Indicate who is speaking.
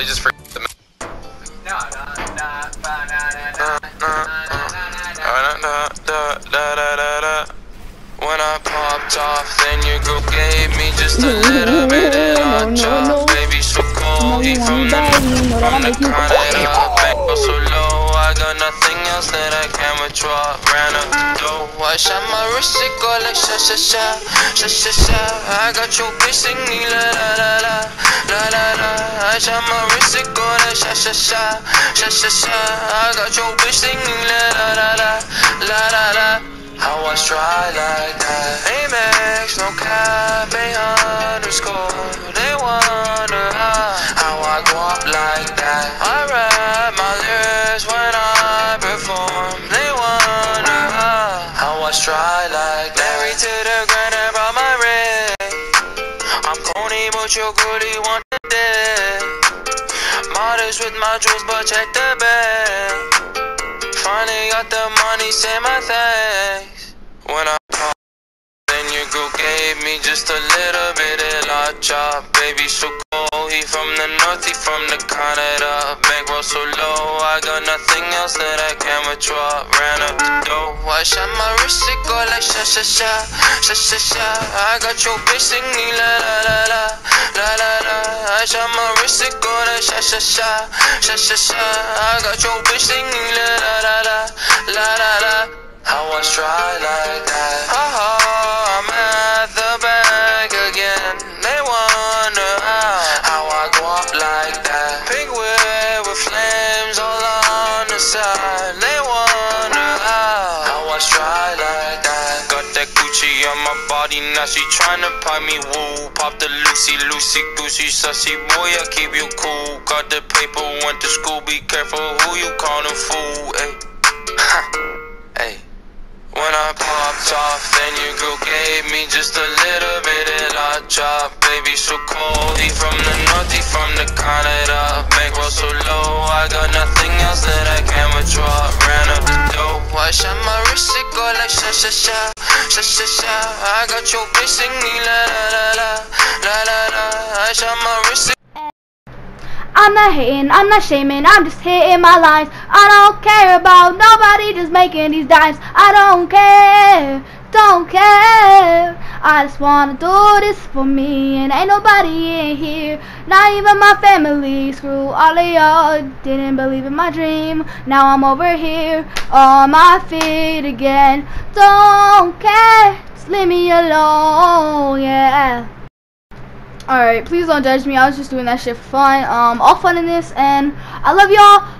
Speaker 1: literally just forgot the When I popped off, then your group gave me just a little bit of a chop. Baby, so cold, he from the, from the, the, I got nothing else that I can withdraw. Ran up the dough, I shot my wrist, it go like sha sha sha, sha sha sha. I got your bitch singing la la la la, la la la. I shot my wrist, it go like sha sha sha, sha sha sha. I got your bitch singing la la la la, la la la. How I try like that Amex, no cap, a underscore They wonder how, how I go up like that I how try like Married to the grind and brought my ring I'm corny but you want the dick Modest with my jewels but check the bag Finally got the money, say my thanks. When I call, then your girl gave me just a little bit of la chop. Baby, so cold, he from the north, he from the Canada. Bankroll so low, I got nothing else that I can withdraw. Ran up I shot my wrist, it go like sha sha sha, sha sha sha. I got your bitch singing la la la la, la la la. I shot my wrist, it go like sha sha sha, sha sha sha. I got your bitch singing la la la la, la la la. I try like that? Oh, I'm at the bank again. They wonder how I go up like that. Pink whip with flames all on the side. I like that. Got that Gucci on my body, now she tryna pop me woo. Pop the Lucy, Lucy, Goosey, sussy boy, I keep you cool. Got the paper, went to school, be careful who you callin' fool, ayy. Hey. When I popped off, then your girl gave me just a little bit of la chop. Baby, so cold, he from the north, he from the Canada. Bankroll so low, I got nothing else that I can withdraw. I shot my wrist, it go like sha sha sha, sha sha sha. I got your bitch singing la la la la, la la la. I shot my wrist.
Speaker 2: I'm not hating, I'm not shaming, I'm just hitting my lines. I don't care about nobody just making these dimes. I don't care, don't care. I just wanna do this for me, and ain't nobody in here, not even my family. Screw all of y'all, didn't believe in my dream. Now I'm over here on my feet again. Don't care, just leave me alone, yeah. Alright, please don't judge me. I was just doing that shit for fun. Um, all fun in this, and I love y'all.